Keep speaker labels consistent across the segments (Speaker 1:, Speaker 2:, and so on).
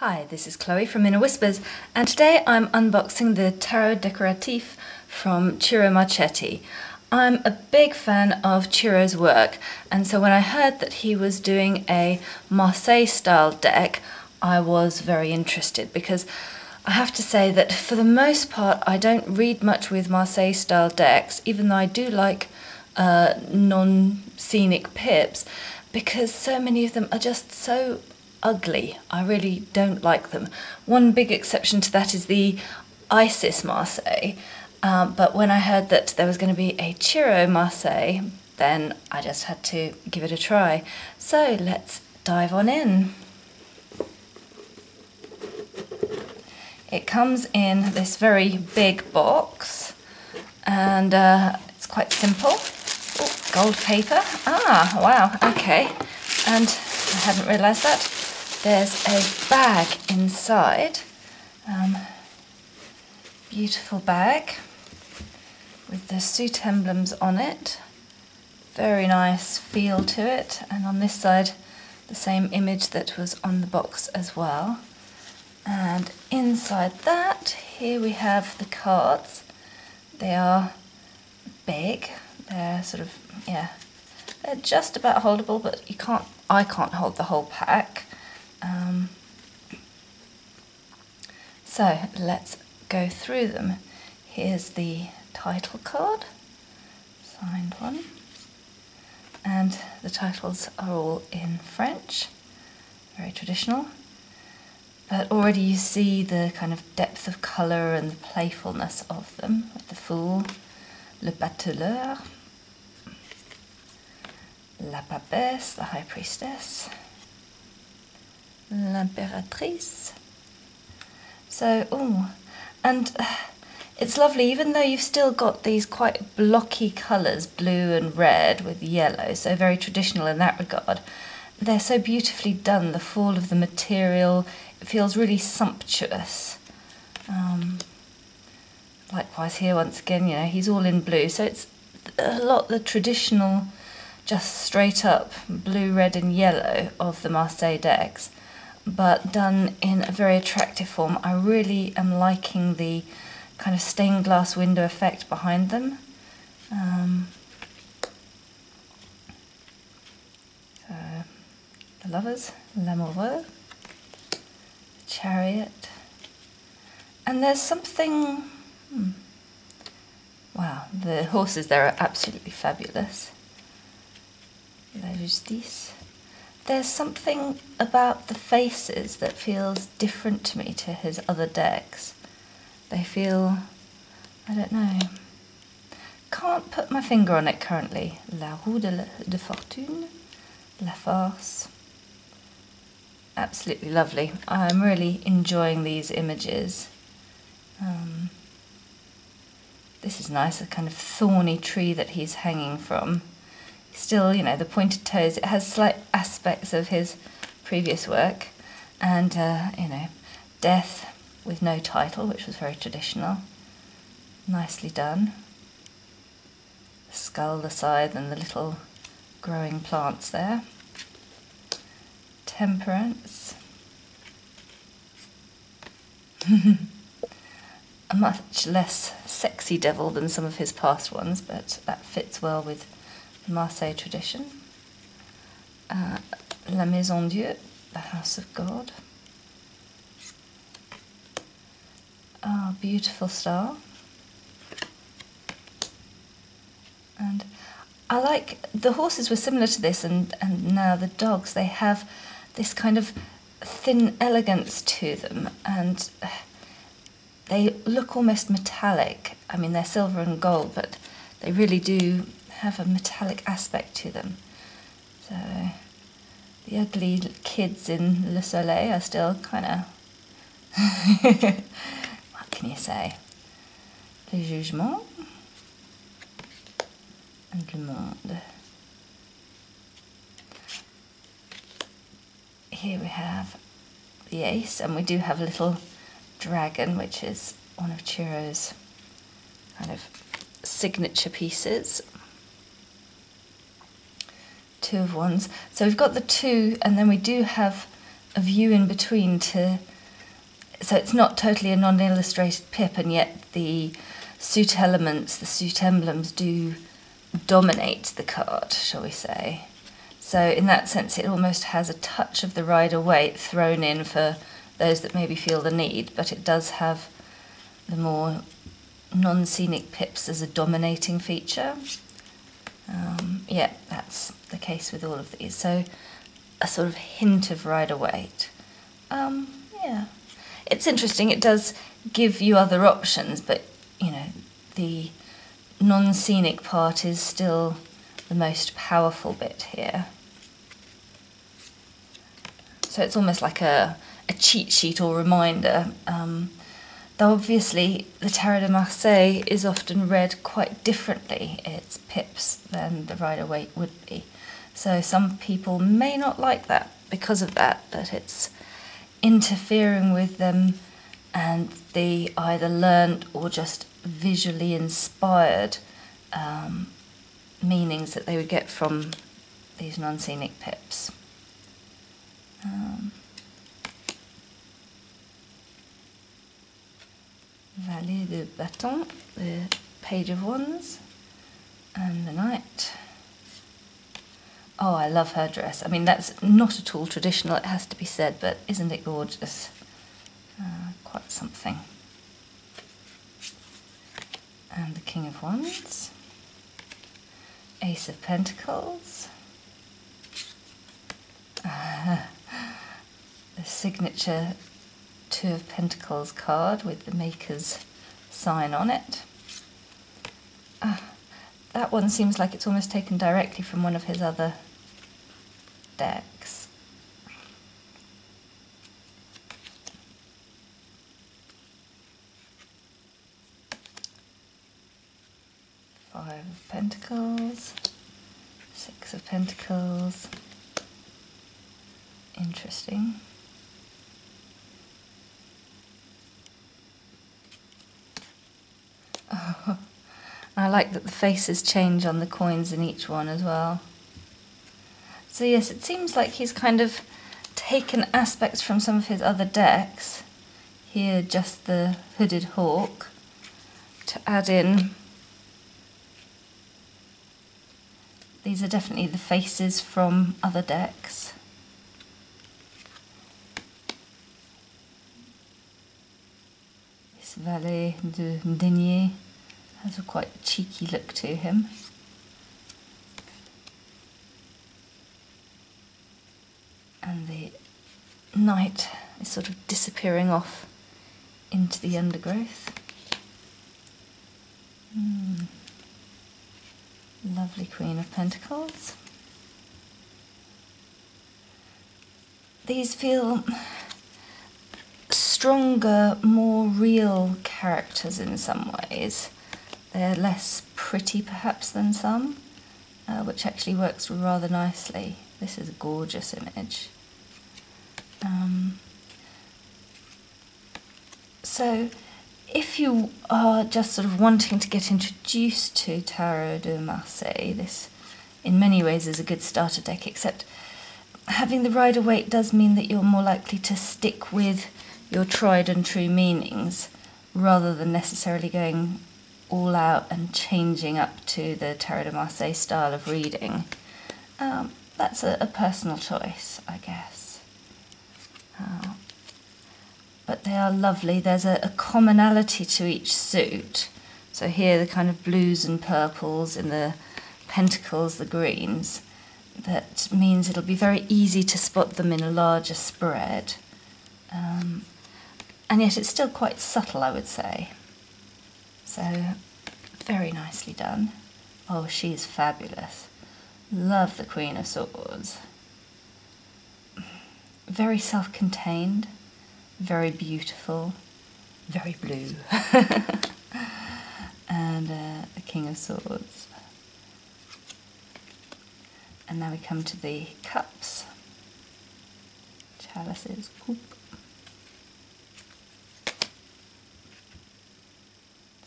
Speaker 1: Hi, this is Chloe from Inner Whispers, and today I'm unboxing the Tarot Decoratif from Ciro Marchetti. I'm a big fan of Ciro's work, and so when I heard that he was doing a Marseille style deck, I was very interested because I have to say that for the most part I don't read much with Marseille style decks, even though I do like uh, non scenic pips, because so many of them are just so ugly. I really don't like them. One big exception to that is the Isis Marseille um, but when I heard that there was going to be a Ciro Marseille, then I just had to give it a try. So let's dive on in. It comes in this very big box and uh, it's quite simple. Ooh, gold paper. Ah, wow, okay. And I hadn't realised that. There's a bag inside. Um, beautiful bag with the suit emblems on it. Very nice feel to it. And on this side, the same image that was on the box as well. And inside that, here we have the cards. They are big. They're sort of, yeah, they're just about holdable, but you can't, I can't hold the whole pack. Um, so let's go through them. Here's the title card, signed one, and the titles are all in French, very traditional. But already you see the kind of depth of colour and the playfulness of them, with the Fool, Le Bateleur, La Papesse, the High Priestess, L'Impératrice. So, oh, and uh, it's lovely, even though you've still got these quite blocky colours, blue and red with yellow, so very traditional in that regard. They're so beautifully done, the fall of the material, it feels really sumptuous. Um, likewise here, once again, you know, he's all in blue, so it's a lot the traditional, just straight up blue, red and yellow of the Marseille decks, but done in a very attractive form. I really am liking the kind of stained glass window effect behind them. Um, the lovers, l'amoureux, chariot, and there's something. Hmm, wow, the horses there are absolutely fabulous. La Justice. There's something about the faces that feels different to me to his other decks. They feel, I don't know, can't put my finger on it currently. La roue de, la, de fortune, la force. Absolutely lovely. I'm really enjoying these images. Um, this is nice, a kind of thorny tree that he's hanging from. Still, you know, the pointed toes, it has slight aspects of his previous work. And, uh, you know, death, with no title, which was very traditional. Nicely done. Skull, the scythe, and the little growing plants there. Temperance. a much less sexy devil than some of his past ones, but that fits well with Marseille tradition. Uh, La Maison Dieu, the House of God. Oh, beautiful star. And I like the horses were similar to this, and and now the dogs they have this kind of thin elegance to them, and they look almost metallic. I mean, they're silver and gold, but they really do have a metallic aspect to them. So the ugly kids in Le Soleil are still kind of what can you say? Le Jugement and Le Monde. Here we have the ace, and we do have a little dragon, which is one of Ciro's kind of signature pieces. Two of wands. So we've got the two, and then we do have a view in between to. So it's not totally a non illustrated pip, and yet the suit elements, the suit emblems, do dominate the card, shall we say. So, in that sense, it almost has a touch of the Rider Waite thrown in for those that maybe feel the need, but it does have the more non scenic pips as a dominating feature. Um, yeah, that's the case with all of these. So, a sort of hint of rider waite. Um, yeah, it's interesting. It does give you other options, but you know, the non scenic part is still the most powerful bit here. So it's almost like a, a cheat sheet or reminder. Um, though obviously the Tarot de Marseille is often read quite differently, its pips, than the Rider Waite would be. So some people may not like that because of that, that it's interfering with them and they either learned or just visually inspired um, meanings that they would get from these non scenic pips. Um, Valet de Bâton, the Page of Wands, and the Knight. Oh, I love her dress. I mean, that's not at all traditional, it has to be said, but isn't it gorgeous? Uh, quite something. And the King of Wands. Ace of Pentacles. Uh, the signature Two of Pentacles card with the Maker's sign on it. Uh, that one seems like it's almost taken directly from one of his other decks. Five of Pentacles, Six of Pentacles. Interesting. Like that the faces change on the coins in each one as well. So yes, it seems like he's kind of taken aspects from some of his other decks. Here, just the hooded hawk to add in. These are definitely the faces from other decks. This Valet de Denier has a quite cheeky look to him. And the knight is sort of disappearing off into the undergrowth. Mm. Lovely Queen of Pentacles. These feel stronger, more real characters in some ways. They're less pretty perhaps than some, uh, which actually works rather nicely. This is a gorgeous image. Um, so if you are just sort of wanting to get introduced to Tarot de Marseille, this in many ways is a good starter deck, except having the rider waite does mean that you're more likely to stick with your tried and true meanings rather than necessarily going all out and changing up to the Tarot de Marseille style of reading. Um, that's a, a, personal choice, I guess. Uh, but they are lovely. There's a, a, commonality to each suit. So here the kind of blues and purples in the pentacles, the greens. That means it'll be very easy to spot them in a larger spread. Um, and yet it's still quite subtle, I would say. So, very nicely done. Oh, she's fabulous. Love the Queen of Swords. Very self contained, very beautiful, very blue. and uh, the King of Swords. And now we come to the cups, chalices,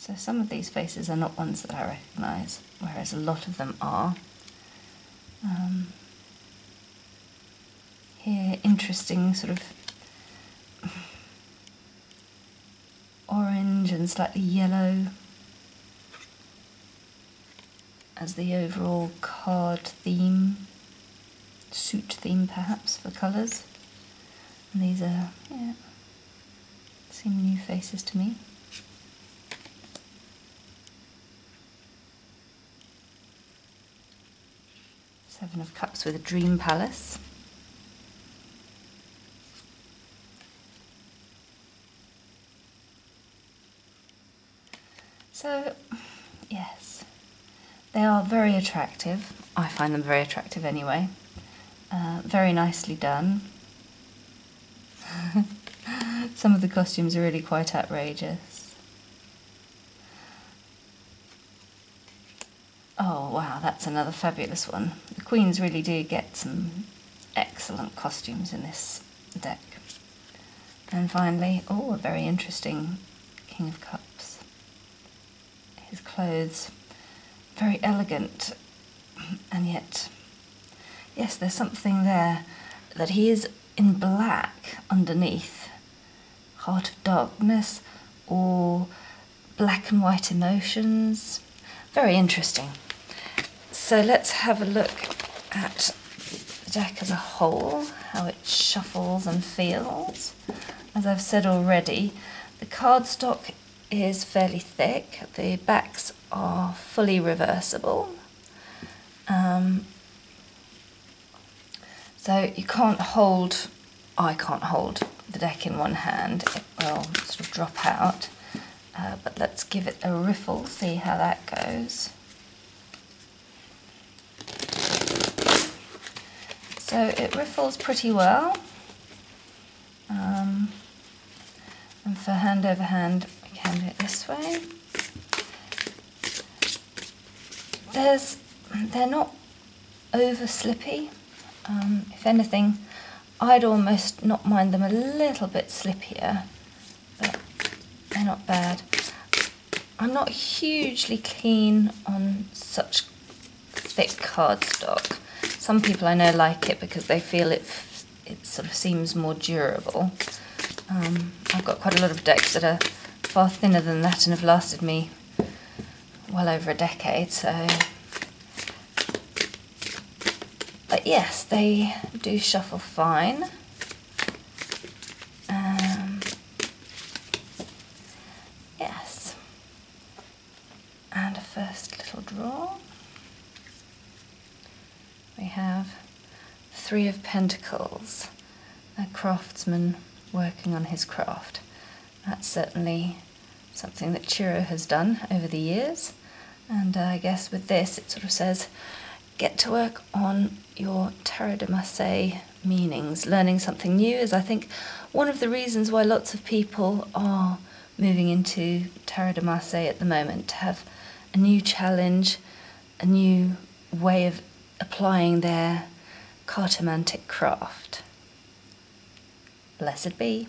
Speaker 1: So some of these faces are not ones that I recognise, whereas a lot of them are. Um, here interesting sort of orange and slightly yellow as the overall card theme, suit theme perhaps for colours. And these are, yeah, seem new faces to me. Seven of Cups with a Dream Palace. So, yes, they are very attractive. I find them very attractive anyway. Uh, very nicely done. Some of the costumes are really quite outrageous. That's another fabulous one. The Queens really do get some excellent costumes in this deck. And finally, oh, a very interesting King of Cups. His clothes, very elegant, and yet, yes, there's something there that he is in black underneath. Heart of Darkness or Black and White Emotions. Very interesting. So let's have a look at the deck as a whole, how it shuffles and feels. As I've said already, the cardstock is fairly thick. The backs are fully reversible. Um, so you can't hold, I can't hold the deck in one hand. It will sort of drop out. Uh, but let's give it a riffle, see how that goes. So it riffles pretty well. Um, and for hand over hand, we can do it this way. There's, they're not over slippy. Um, if anything, I'd almost not mind them a little bit slippier, but they're not bad. I'm not hugely keen on such thick cardstock. Some people I know like it because they feel it it sort of seems more durable. Um, I've got quite a lot of decks that are far thinner than that and have lasted me well over a decade, so... But yes, they do shuffle fine. Um, yes. And a first little draw we have Three of Pentacles, a craftsman working on his craft. That's certainly something that Ciro has done over the years. And uh, I guess with this, it sort of says, get to work on your Tarot de Marseille meanings. Learning something new is, I think, one of the reasons why lots of people are moving into Tarot de Marseille at the moment to have a new challenge, a new way of applying their cartomantic craft. Blessed be.